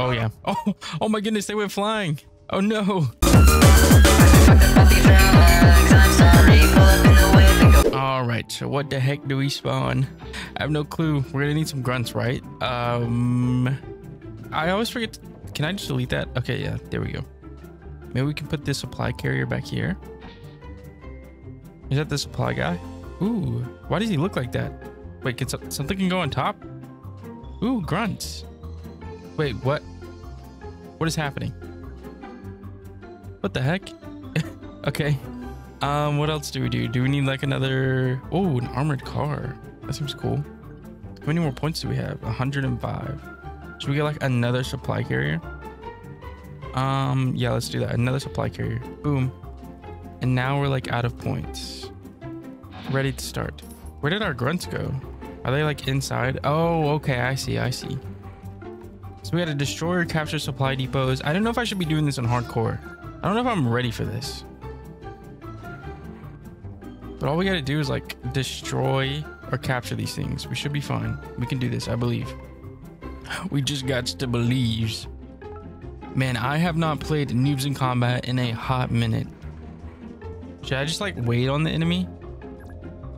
Oh yeah. Oh, oh my goodness, they went flying. Oh no. All right, so what the heck do we spawn? I have no clue. We're gonna need some grunts, right? Um, I always forget. To, can I just delete that? Okay, yeah, there we go. Maybe we can put this supply carrier back here. Is that the supply guy? Ooh, why does he look like that? Wait, can something can go on top? Ooh, grunts. Wait, what? What is happening? What the heck? okay. Um, what else do we do? Do we need like another... Oh, an armored car. That seems cool. How many more points do we have? 105. Should we get like another supply carrier? Um, yeah, let's do that. Another supply carrier. Boom. And now we're like out of points. Ready to start. Where did our grunts go? Are they like inside? Oh, okay. I see. I see. So we had to destroy or capture supply depots. I don't know if I should be doing this on hardcore. I don't know if I'm ready for this. But all we got to do is like destroy or capture these things. We should be fine. We can do this, I believe. We just got to believe. Man, I have not played Noobs in Combat in a hot minute. Should I just like wait on the enemy?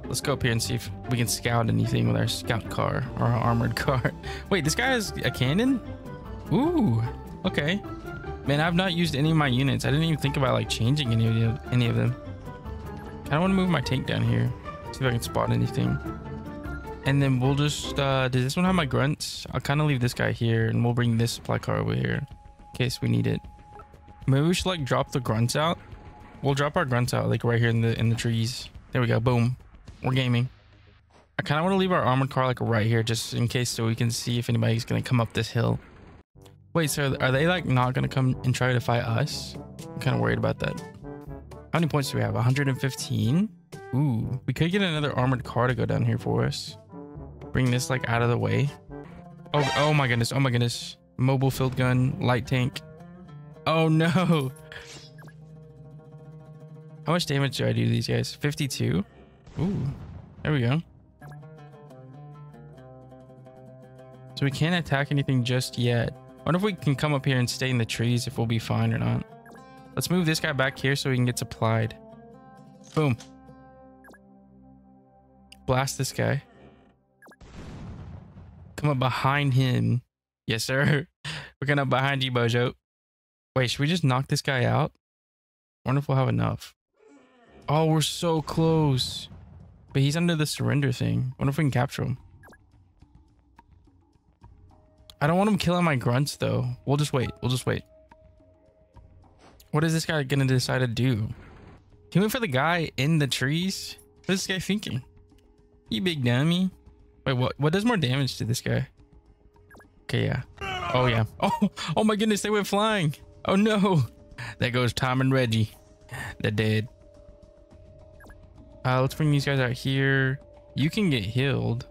Let's go up here and see if we can scout anything with our scout car or our armored car. Wait, this guy has a cannon? Ooh, okay. Man, I've not used any of my units. I didn't even think about like changing any of any of them. I want to move my tank down here. See if I can spot anything. And then we'll just, uh, does this one have my grunts? I'll kind of leave this guy here and we'll bring this supply car over here in case we need it. Maybe we should like drop the grunts out. We'll drop our grunts out like right here in the, in the trees. There we go. Boom. We're gaming. I kind of want to leave our armored car like right here just in case so we can see if anybody's going to come up this hill. Wait, so are they like not to come and try to fight us? I'm kind of worried about that. How many points do we have? 115? Ooh, we could get another armored car to go down here for us. Bring this like out of the way. Oh, oh my goodness. Oh my goodness. Mobile field gun, light tank. Oh no. How much damage do I do to these guys? 52? Ooh, there we go. So we can't attack anything just yet wonder if we can come up here and stay in the trees if we'll be fine or not. Let's move this guy back here so he can get supplied. Boom. Blast this guy. Come up behind him. Yes, sir. We're gonna behind you, Bojo. Wait, should we just knock this guy out? wonder if we'll have enough. Oh, we're so close. But he's under the surrender thing. wonder if we can capture him. I don't want him killing my grunts though. We'll just wait. We'll just wait. What is this guy gonna decide to do? Can we for the guy in the trees? What is this guy thinking? You big dummy. Wait, what what does more damage to this guy? Okay, yeah. Oh yeah. Oh oh my goodness, they went flying. Oh no. There goes Tom and Reggie. They're dead. Uh, let's bring these guys out here. You can get healed.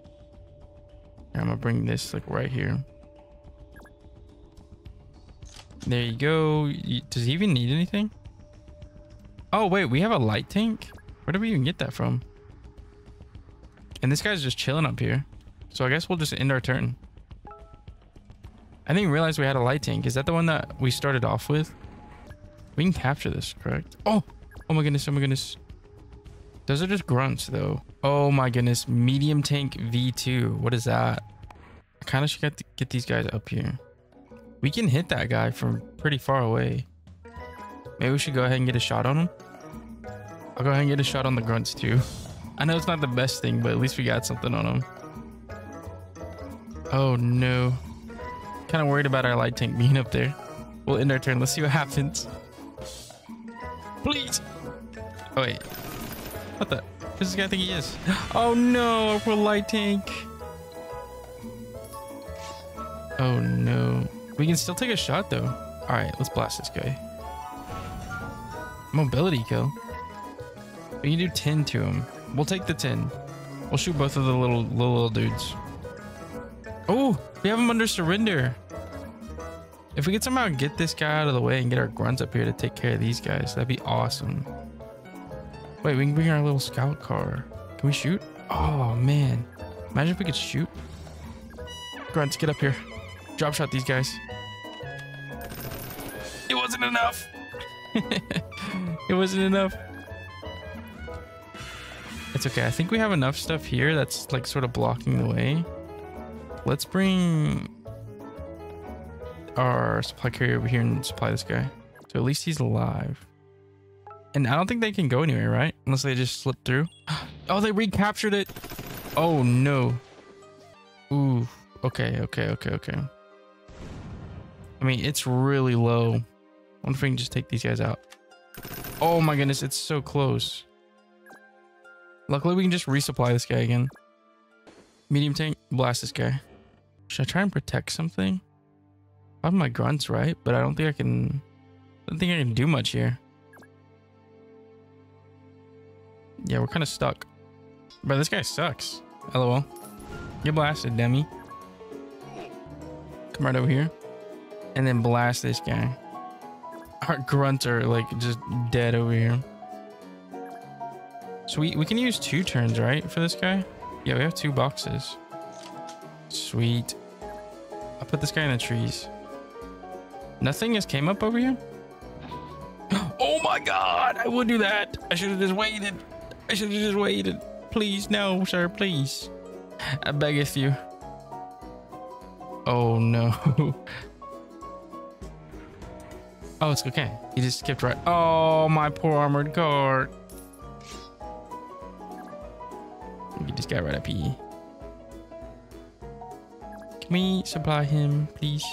I'm gonna bring this like right here. There you go. Does he even need anything? Oh, wait, we have a light tank? Where did we even get that from? And this guy's just chilling up here. So I guess we'll just end our turn. I didn't realize we had a light tank. Is that the one that we started off with? We can capture this, correct? Oh, oh my goodness, oh my goodness. Those are just grunts though. Oh my goodness, medium tank V2. What is that? I kind of should get, get these guys up here. We can hit that guy from pretty far away. Maybe we should go ahead and get a shot on him. I'll go ahead and get a shot on the grunts too. I know it's not the best thing, but at least we got something on him. Oh no. Kind of worried about our light tank being up there. We'll end our turn. Let's see what happens. Please. Oh wait. What the? Who's this guy think he is? Oh no, poor light tank. Oh no. We can still take a shot though. All right, let's blast this guy. Mobility kill. We can do 10 to him. We'll take the 10. We'll shoot both of the little little, little dudes. Oh, we have him under surrender. If we could somehow get this guy out of the way and get our grunts up here to take care of these guys, that'd be awesome. Wait, we can bring our little scout car. Can we shoot? Oh, man. Imagine if we could shoot. Grunts, get up here. Drop shot these guys. It wasn't enough. it wasn't enough. It's okay. I think we have enough stuff here that's like sort of blocking the way. Let's bring our supply carrier over here and supply this guy. So at least he's alive. And I don't think they can go anywhere, right? Unless they just slip through. Oh, they recaptured it. Oh, no. Ooh. Okay, okay, okay, okay. I mean, it's really low. I wonder if we can just take these guys out. Oh my goodness, it's so close. Luckily, we can just resupply this guy again. Medium tank, blast this guy. Should I try and protect something? I have my grunts, right? But I don't think I can... I don't think I can do much here. Yeah, we're kind of stuck. But this guy sucks. LOL. Get blasted, Demi. Come right over here. And then blast this guy. Our grunts are like just dead over here. So we, we can use two turns, right, for this guy? Yeah, we have two boxes. Sweet. I'll put this guy in the trees. Nothing has came up over here? Oh my god! I would do that! I should have just waited. I should have just waited. Please, no, sir, please. I beggeth you. Oh no. oh, it's okay. He just skipped right. Oh, my poor armored car. Get this guy right up here. Can we supply him, please?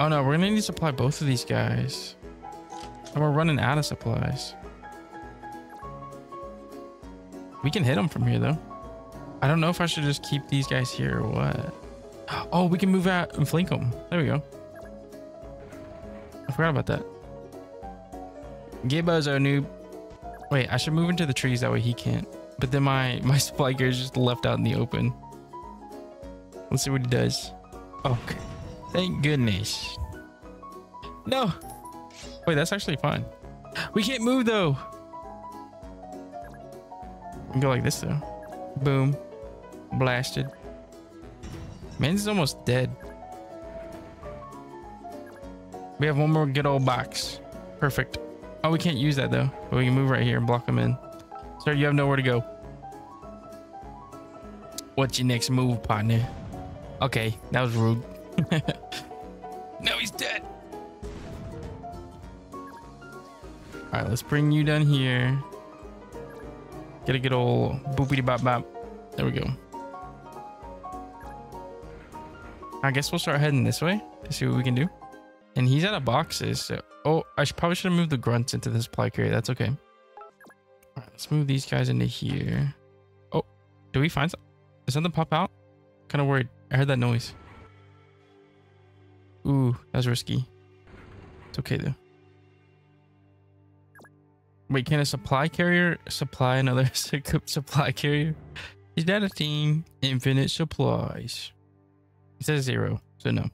Oh no, we're gonna need to supply both of these guys. And we're running out of supplies. We can hit them from here though. I don't know if I should just keep these guys here or what. Oh, we can move out and flank them. There we go. I forgot about that. Gibbo's our new... Wait, I should move into the trees. That way he can't. But then my, my supply gear is just left out in the open. Let's see what he does. Oh, thank goodness. No. Wait, that's actually fine. We can't move though. Go like this though. Boom. Blasted. Man's almost dead. We have one more good old box. Perfect. Oh, we can't use that though. But we can move right here and block them in. Sir, you have nowhere to go. What's your next move, partner? Okay, that was rude. now he's dead. All right, let's bring you down here. Get a good old boopity bop bop. There we go. I guess we'll start heading this way to see what we can do. And he's out of boxes. So, oh, I should, probably should have moved the grunts into this supply carrier. That's okay. All right, let's move these guys into here. Oh, do we find something? Did something pop out? Kind of worried. I heard that noise. Ooh, that was risky. It's okay though. Wait, can a supply carrier supply another supply carrier? Is that a thing? Infinite supplies. It says zero, so no.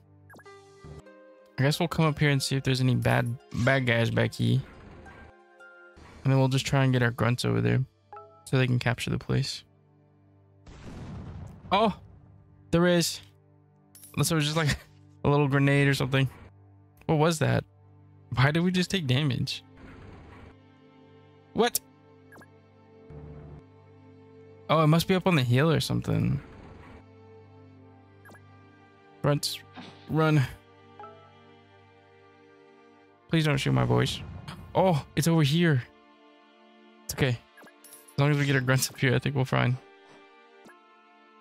I guess we'll come up here and see if there's any bad bad guys back here. And then we'll just try and get our grunts over there so they can capture the place. Oh, there is. Unless it was just like a little grenade or something. What was that? Why did we just take damage? What? Oh, it must be up on the hill or something. Run, run. Please don't shoot my boys. Oh, it's over here. It's okay. As long as we get our grunts up here, I think we'll fine.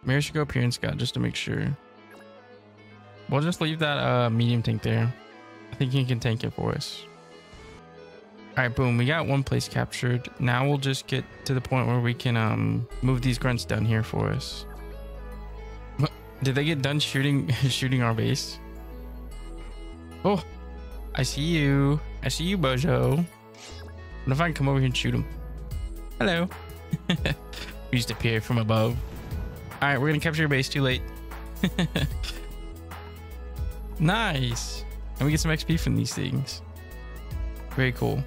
I should go up here and scout just to make sure. We'll just leave that uh, medium tank there. I think he can tank it for us. All right, boom. We got one place captured. Now we'll just get to the point where we can um, move these grunts down here for us. Did they get done shooting shooting our base? Oh, I see you. I see you, Bojo. What if I can come over here and shoot him? Hello. we just appear from above. All right, we're gonna capture your base. Too late. nice. And we get some XP from these things. Very cool.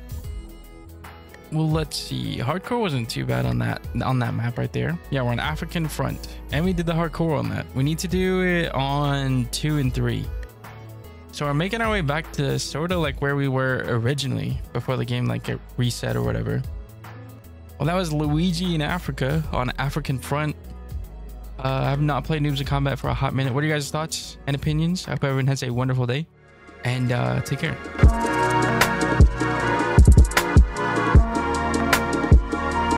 Well, let's see. Hardcore wasn't too bad on that on that map right there. Yeah, we're on African front, and we did the hardcore on that. We need to do it on two and three. So we're making our way back to sort of like where we were originally before the game like reset or whatever. Well, that was Luigi in Africa on African front. Uh, I have not played Noobs in Combat for a hot minute. What are you guys' thoughts and opinions? I hope everyone has a wonderful day and uh, take care.